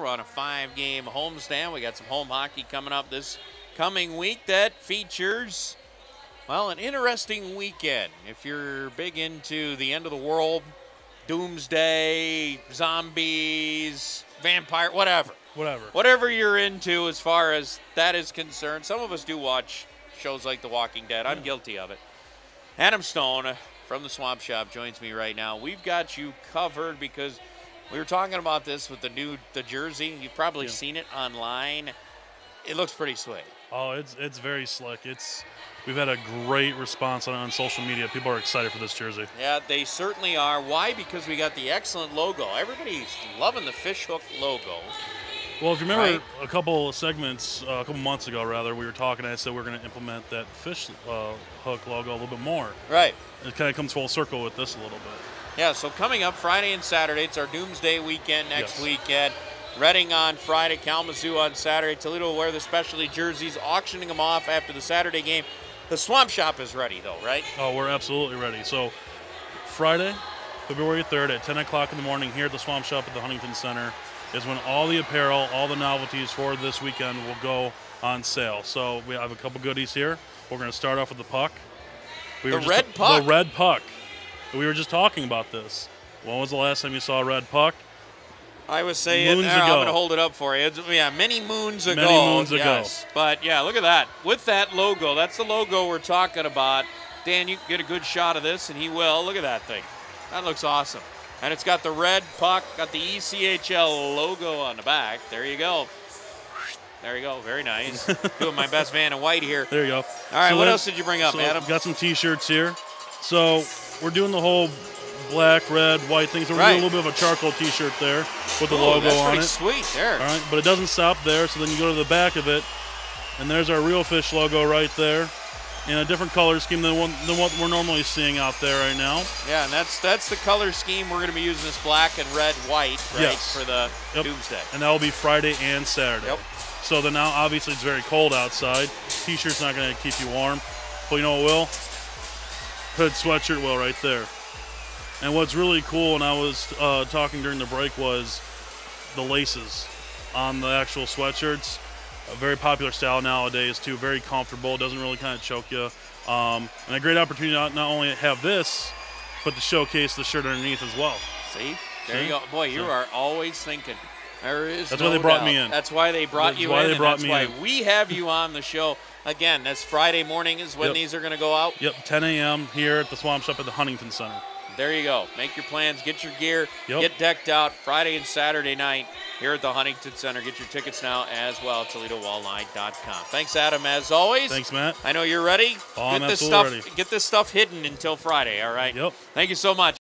We're on a five game homestand. We got some home hockey coming up this coming week that features, well, an interesting weekend. If you're big into the end of the world, doomsday, zombies, vampire, whatever. Whatever. Whatever you're into as far as that is concerned. Some of us do watch shows like The Walking Dead. I'm guilty of it. Adam Stone from the Swamp Shop joins me right now. We've got you covered because we were talking about this with the new the jersey. You've probably Yeah. seen it online. It looks pretty sweet. Oh, it's it's very slick. It's we've had a great response on on social media. People are excited for this jersey. Yeah, they certainly are. Why? Because we got the excellent logo. Everybody's loving the fishhook logo. Well, if you remember Right. a couple of segments, uh, a couple months ago, rather, we were talking. I said we are going to implement that fish uh, hook logo a little bit more. Right. It kind of comes full circle with this a little bit. Yeah, so coming up Friday and Saturday, it's our Doomsday weekend next Yes. weekend. Reading on Friday, Kalamazoo on Saturday. Toledo will wear the specialty jerseys, auctioning them off after the Saturday game. The Swamp Shop is ready, though, right? Oh, we're absolutely ready. So, Friday, February 3rd at 10 o'clock in the morning here at the Swamp Shop at the Huntington Center is when all the apparel, all the novelties for this weekend will go on sale. So, we have a couple goodies here. We're going to start off with the puck. We The were just- red puck? The red puck. We were just talking about this. When was the last time you saw a red puck? I was saying, Moons I'm going to hold it up for you. It's, yeah, many moons ago. Many moons ago. yes. But yeah, look at that. With that logo, that's the logo we're talking about. Dan, you can get a good shot of this, and he will. Look at that thing. That looks awesome. And it's got the red puck, got the ECHL logo on the back. There you go. There you go. Very nice. Doing my best Vanna White here. There you go. All right, So what then- else did you bring up, so Adam? Got some T-shirts here. So we're doing the whole black, red, white thing. So we're Right. doing a little bit of a charcoal T-shirt there with the Ooh, logo that's on pretty it. sweet. There. All right, but it doesn't stop there. So then you go to the back of it, and there's our real fish logo right there, in a different color scheme than, one, than what we're normally seeing out there right now. Yeah, and that's that's the color scheme we're going to be using this black and red, white, right, Yes. for the Yep. Doomsday. And that will be Friday and Saturday. Yep. So then now, obviously, it's very cold outside. T-shirt's not going to keep you warm. But you know what will? Hood sweatshirt will right there. And what's really cool, and I was uh, talking during the break, was the laces on the actual sweatshirts. A very popular style nowadays too. Very comfortable. Doesn't really kind of choke you. Um, and a great opportunity to not, not only have this, but to showcase the shirt underneath as well. See? There See? you go. Boy, you So- are always thinking. There is That's no why they brought doubt. me in. That's why they brought That's you why in. they brought that's me why in. we have you on the show. Again, that's Friday morning is when Yep. these are going to go out. Yep, 10 a.m. here at the Swamp Shop at the Huntington Center. There you go. Make your plans. Get your gear. Yep. Get decked out Friday and Saturday night here at the Huntington Center. Get your tickets now as well at ToledoWalleye.com. Thanks, Adam, as always. Thanks, Matt. I know you're ready. Oh, I'm get this absolutely stuff ready. get this stuff hidden until Friday, all right? Yep. Thank you so much.